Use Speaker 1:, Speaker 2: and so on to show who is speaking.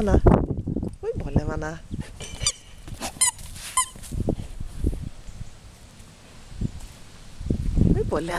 Speaker 1: มานะเฮ้ยบอนเลยมันนะเฮ้ยบอนเลย